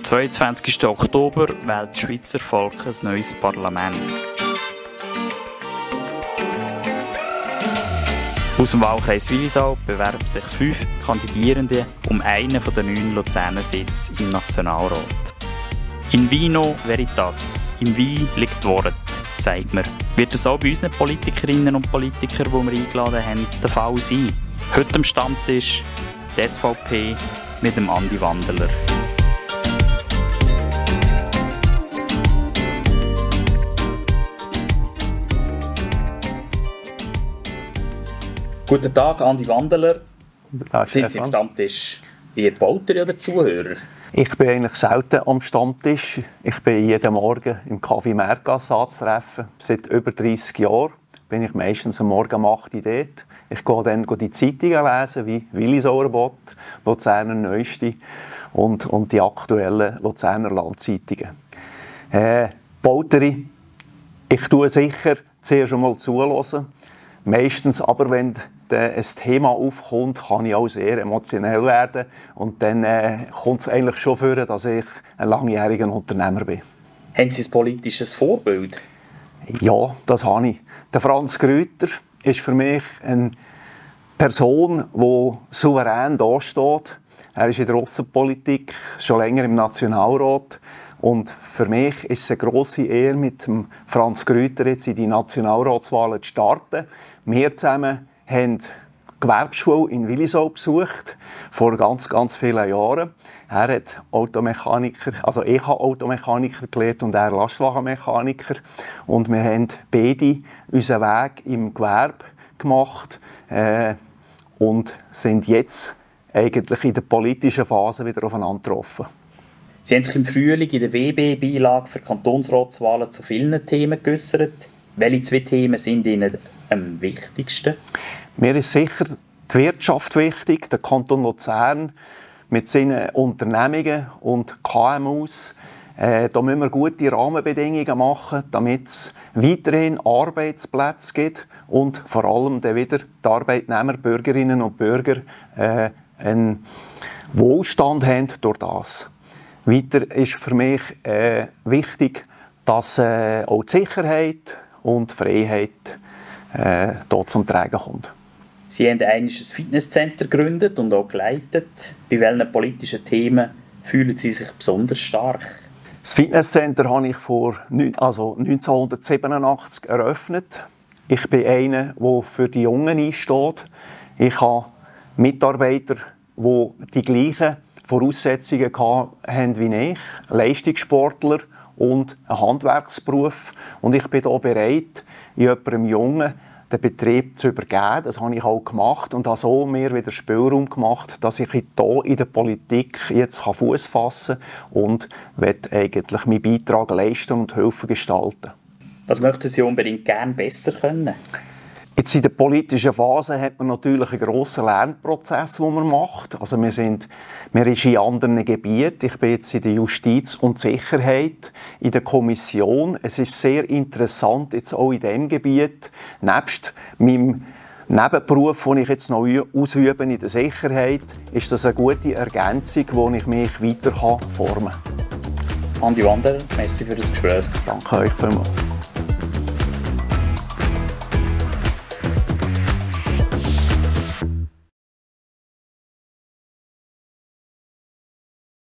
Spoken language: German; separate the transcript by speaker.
Speaker 1: 22. Oktober wählt das Schweizer Volk ein neues Parlament. Aus dem Wahlkreis Willisau bewerben sich fünf Kandidierende um einen der neun Luzerner Sitze im Nationalrat. In Vino Veritas, im Wein liegt Wort, sagt man. Wird es auch bei unseren Politikerinnen und Politikern, die wir eingeladen haben, der Fall sein? Heute am Stammtisch die SVP mit dem Andi Wandeler. Guten Tag, Andi Wandeler.
Speaker 2: Guten Tag,
Speaker 1: Sind Sie am Stammtisch Ihr Bolter oder Zuhörer?
Speaker 2: Ich bin eigentlich selten am Stammtisch. Ich bin jeden Morgen im Café Mergas anzutreffen. Seit über 30 Jahren bin ich meistens am Morgen um 8 Uhr dort. Ich gehe dann die Zeitungen lesen, wie Willi Sauerbott, Luzerner Neueste und, und die aktuellen Luzerner Landzeitungen. Äh, Polteri, ich tue sicher zuerst einmal zuhören. Meistens aber, wenn ein Thema aufkommt, kann ich auch sehr emotionell werden. Und dann äh, kommt es eigentlich schon vor, dass ich ein langjähriger Unternehmer bin.
Speaker 1: Haben Sie ein politisches Vorbild?
Speaker 2: Ja, das habe ich. Der Franz Grüter ist für mich eine Person, die souverän dasteht. Er ist in der Aussenpolitik, schon länger im Nationalrat. Und für mich ist es eine grosse Ehre, mit dem Franz Grüter jetzt in die Nationalratswahlen zu starten. Wir zusammen haben die Gewerbeschule in Willisau besucht, vor ganz, ganz vielen Jahren. Er hat Automechaniker, also ich habe Automechaniker gelernt und er Lastwagenmechaniker. Und wir haben beide unseren Weg im Gewerbe gemacht äh, und sind jetzt eigentlich in der politischen Phase wieder aufeinander getroffen.
Speaker 1: Sie haben sich im Frühling in der WB-Beilage für Kantonsratswahlen zu vielen Themen geäußert. Welche zwei Themen sind Ihnen am wichtigsten?
Speaker 2: Mir ist sicher die Wirtschaft wichtig, der Kanton Luzern mit seinen Unternehmungen und KMUs. Äh, da müssen wir gute Rahmenbedingungen machen, damit es weiterhin Arbeitsplätze gibt und vor allem dann wieder die Arbeitnehmer, Bürgerinnen und Bürger äh, einen Wohlstand haben durch das. Weiter ist für mich äh, wichtig, dass äh, auch die Sicherheit und die Freiheit äh, dort zum Tragen kommt.
Speaker 1: Sie haben ein Fitnesscenter gegründet und auch geleitet. Bei welchen politischen Themen fühlen Sie sich besonders stark?
Speaker 2: Das Fitnesscenter habe ich vor also 1987 eröffnet. Ich bin einer, der für die Jungen einsteht. Ich habe Mitarbeiter, die die gleichen Voraussetzungen haben wie ich, Leistungssportler und einen Handwerksberuf. Und ich bin hier bereit, jemandem Jungen den Betrieb zu übergeben. Das habe ich auch gemacht und habe so mir wieder Spielraum gemacht, dass ich hier in der Politik jetzt Fuß fassen kann und eigentlich meinen Beitrag leisten und Hilfe gestalten.
Speaker 1: Was möchten Sie unbedingt gerne besser können?
Speaker 2: Jetzt in der politischen Phase hat man natürlich einen grossen Lernprozess, den man macht. Also wir sind, wir sind in anderen Gebieten. Ich bin jetzt in der Justiz und Sicherheit, in der Kommission. Es ist sehr interessant, jetzt auch in diesem Gebiet, nebst meinem Nebenberuf, den ich jetzt noch ausübe in der Sicherheit, ist das eine gute Ergänzung, wo ich mich weiter formen kann.
Speaker 1: Andi Wanderer, merci für das Gespräch.
Speaker 2: Danke euch vielmals.